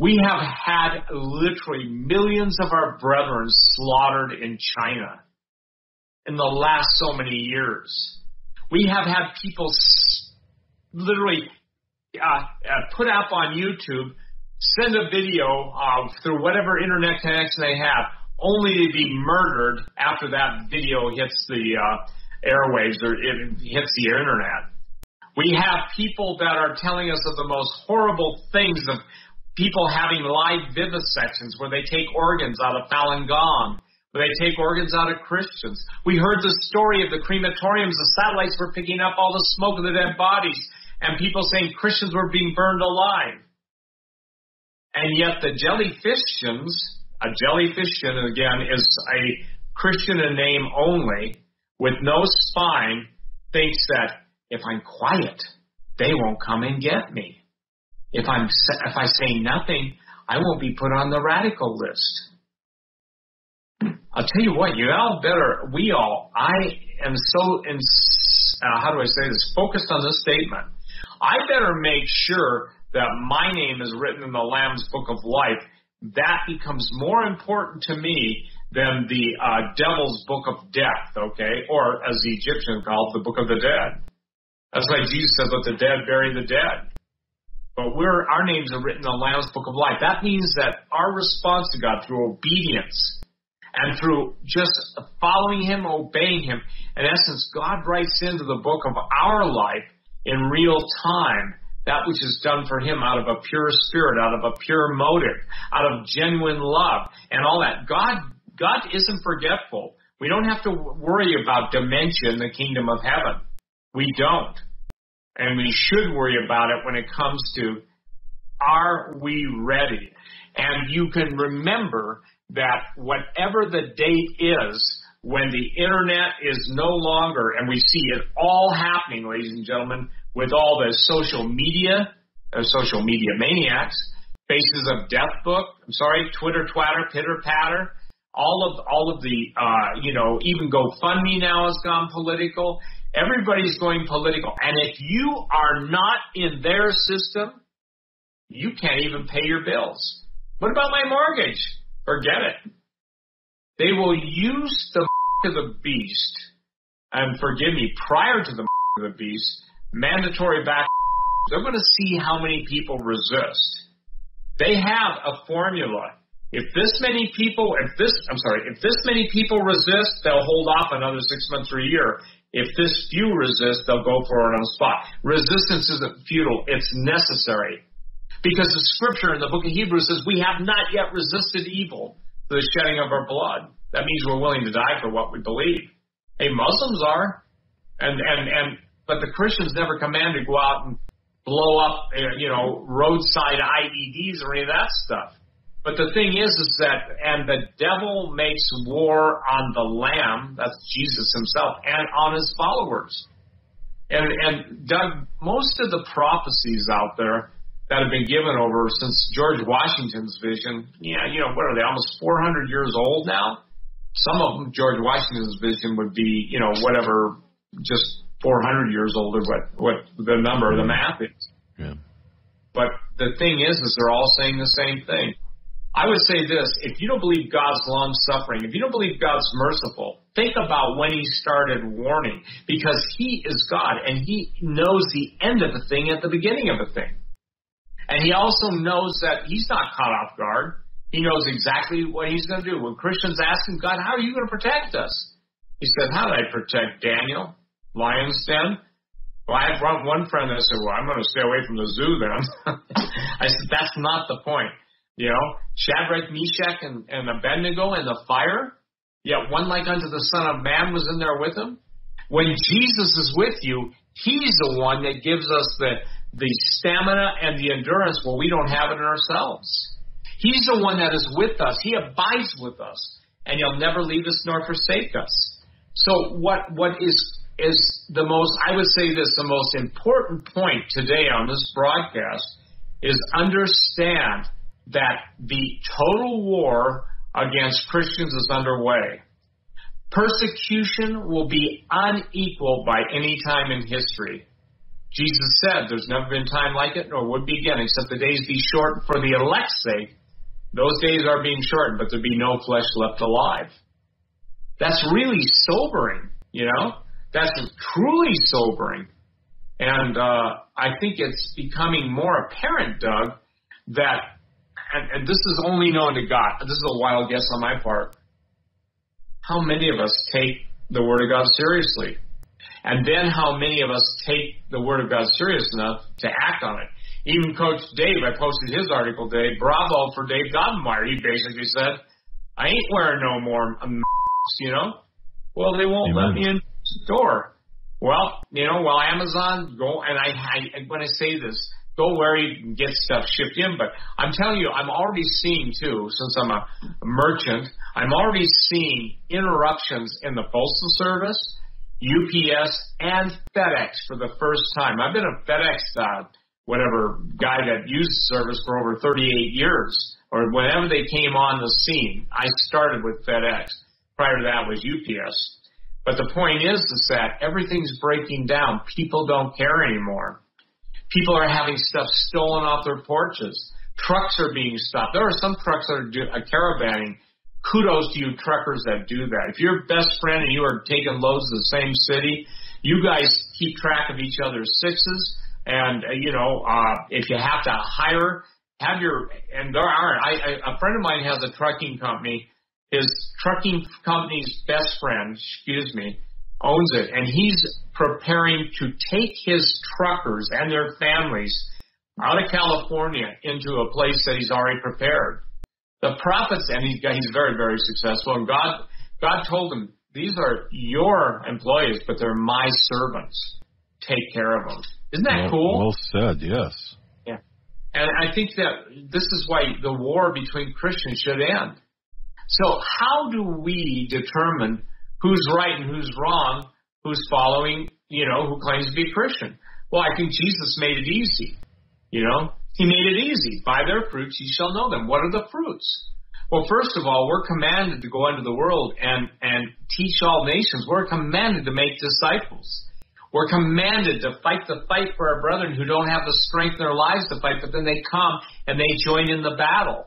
We have had literally millions of our brethren slaughtered in China in the last so many years. We have had people literally uh, uh, put up on YouTube, send a video uh, through whatever internet connection they have, only to be murdered after that video hits the uh, airwaves or it hits the internet. We have people that are telling us of the most horrible things of people having live vivisections where they take organs out of Falun Gong where they take organs out of Christians. We heard the story of the crematoriums. The satellites were picking up all the smoke of the dead bodies, and people saying Christians were being burned alive. And yet the jellyfishians, a jellyfishian again is a Christian in name only, with no spine, thinks that if I'm quiet, they won't come and get me. If I'm if I say nothing, I won't be put on the radical list. I'll tell you what, you all better, we all, I am so, in, uh, how do I say this, focused on this statement. I better make sure that my name is written in the Lamb's Book of Life. That becomes more important to me than the uh, Devil's Book of Death, okay? Or as the Egyptians called the Book of the Dead. That's why Jesus said, let the dead bury the dead. But we're, our names are written in the Lamb's Book of Life. That means that our response to God through obedience, and through just following Him, obeying Him, in essence, God writes into the book of our life in real time that which is done for Him out of a pure spirit, out of a pure motive, out of genuine love, and all that. God, God isn't forgetful. We don't have to worry about dementia in the kingdom of heaven. We don't. And we should worry about it when it comes to are we ready? And you can remember that whatever the date is, when the internet is no longer, and we see it all happening, ladies and gentlemen, with all the social media, uh, social media maniacs, Faces of Death book, I'm sorry, Twitter, Twatter, Pitter Patter, all of all of the, uh, you know, even GoFundMe now has gone political. Everybody's going political, and if you are not in their system, you can't even pay your bills. What about my mortgage? Forget it. They will use the of the beast, and forgive me, prior to the of the beast, mandatory back. They're going to see how many people resist. They have a formula. If this many people, if this, I'm sorry, if this many people resist, they'll hold off another six months or a year. If this few resist, they'll go for it on the spot. Resistance isn't futile, it's necessary. Because the scripture in the book of Hebrews says we have not yet resisted evil to the shedding of our blood. That means we're willing to die for what we believe. Hey, Muslims are, and and and but the Christians never command to go out and blow up, uh, you know, roadside IEDs or any of that stuff. But the thing is, is that and the devil makes war on the Lamb, that's Jesus Himself, and on His followers. And and Doug, most of the prophecies out there that have been given over since George Washington's vision. Yeah, you know, what are they, almost 400 years old now? Some of them, George Washington's vision would be, you know, whatever, just 400 years old or what, what the number of the math is. Yeah. But the thing is, is they're all saying the same thing. I would say this, if you don't believe God's long suffering, if you don't believe God's merciful, think about when he started warning because he is God and he knows the end of a thing at the beginning of a thing. And he also knows that he's not caught off guard. He knows exactly what he's going to do. When Christians ask him, God, how are you going to protect us? He said, How did I protect Daniel? Lion's den? Well, I had one friend that said, Well, I'm going to stay away from the zoo then. I said, That's not the point. You know, Shadrach, Meshach, and, and Abednego in the fire, yet one like unto the Son of Man was in there with him. When Jesus is with you, he's the one that gives us the the stamina and the endurance where we don't have it in ourselves. He's the one that is with us. He abides with us, and He'll never leave us nor forsake us. So, what what is is the most? I would say this: the most important point today on this broadcast is understand that the total war against Christians is underway. Persecution will be unequaled by any time in history. Jesus said, There's never been time like it, nor would be again, except the days be short for the elect's sake. Those days are being shortened, but there be no flesh left alive. That's really sobering, you know? That's truly sobering. And uh, I think it's becoming more apparent, Doug, that, and, and this is only known to God, this is a wild guess on my part, how many of us take the Word of God seriously? And then how many of us take the Word of God serious enough to act on it? Even Coach Dave, I posted his article today. Bravo for Dave Daubenmire. He basically said, I ain't wearing no more masks, you know? Well, they won't Amen. let me in the door. Well, you know, well, Amazon, go, and I, I, when I say this, go you can get stuff shipped in, but I'm telling you, I'm already seeing too, since I'm a, merchant, I'm already seeing interruptions in the Postal Service, UPS, and FedEx for the first time. I've been a FedEx, uh, whatever guy that used service for over 38 years, or whenever they came on the scene. I started with FedEx. Prior to that was UPS. But the point is, is that everything's breaking down. People don't care anymore. People are having stuff stolen off their porches. Trucks are being stopped. There are some trucks that are, do, are caravanning. Kudos to you truckers that do that. If you're best friend and you are taking loads to the same city, you guys keep track of each other's sixes. And uh, you know, uh, if you have to hire, have your and there aren't. I, I, a friend of mine has a trucking company his trucking company's best friend, excuse me, owns it, and he's preparing to take his truckers and their families out of California into a place that he's already prepared. The prophets, and he's, he's very, very successful, and God, God told him, these are your employees, but they're my servants. Take care of them. Isn't that well, cool? Well said, yes. Yeah. And I think that this is why the war between Christians should end so how do we determine who's right and who's wrong, who's following, you know, who claims to be Christian? Well, I think Jesus made it easy. You know, he made it easy. By their fruits ye shall know them. What are the fruits? Well, first of all, we're commanded to go into the world and, and teach all nations. We're commanded to make disciples. We're commanded to fight the fight for our brethren who don't have the strength in their lives to fight, but then they come and they join in the battle.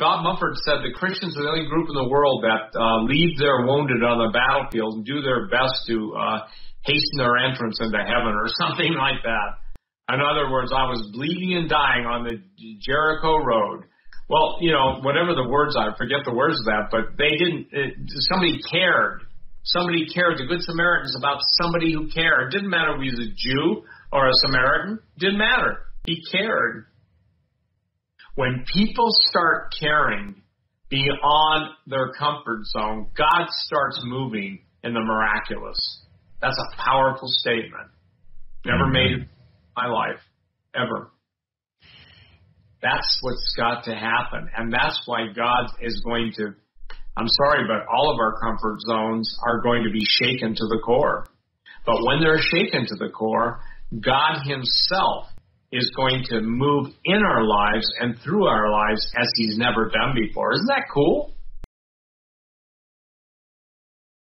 Bob Mumford said the Christians are the only group in the world that uh, leave their wounded on the battlefield and do their best to uh, hasten their entrance into heaven or something like that. In other words, I was bleeding and dying on the Jericho road. Well, you know, whatever the words are, I forget the words of that, but they didn't, it, somebody cared. Somebody cared. The Good Samaritan is about somebody who cared. It didn't matter if he was a Jew or a Samaritan. It didn't matter. He cared. When people start caring beyond their comfort zone, God starts moving in the miraculous. That's a powerful statement. Never mm-hmm. made in my life, ever. That's what's got to happen. And that's why God is going to, I'm sorry, but all of our comfort zones are going to be shaken to the core. But when they're shaken to the core, God Himself is going to move in our lives and through our lives as he's never done before. Isn't that cool?